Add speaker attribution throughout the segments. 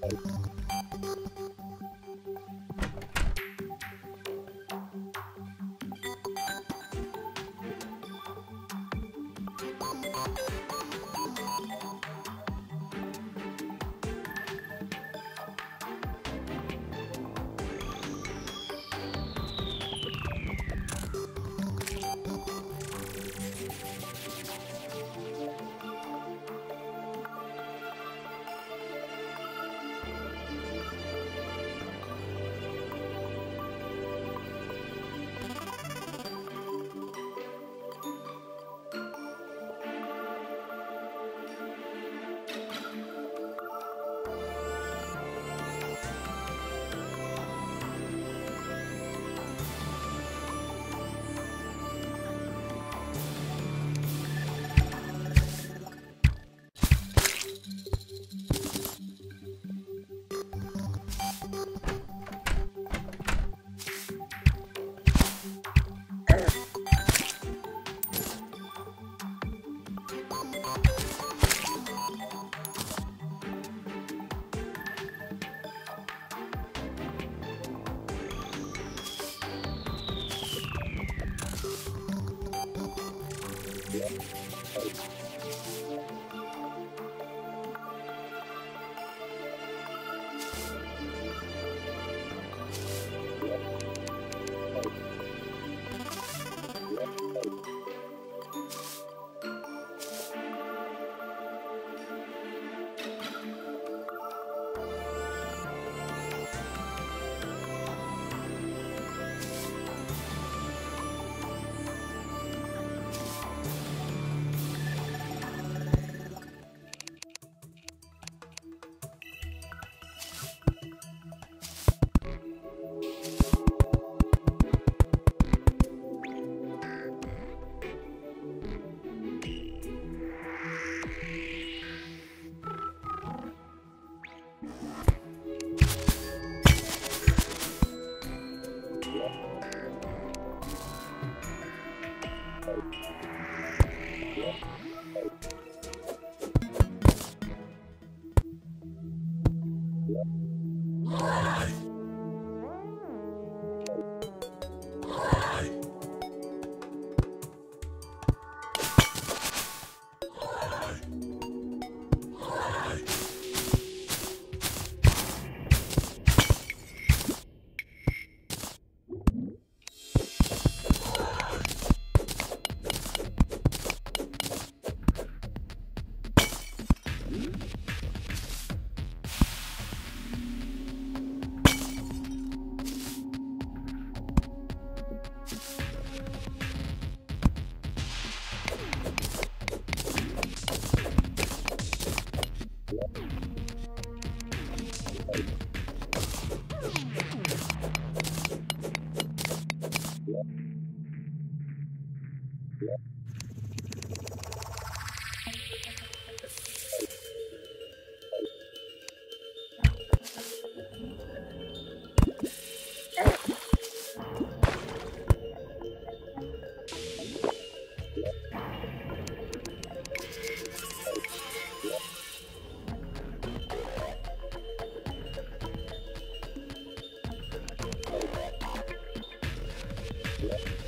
Speaker 1: Thanks. Yeah.
Speaker 2: Yeah. Thank you.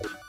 Speaker 1: Bye.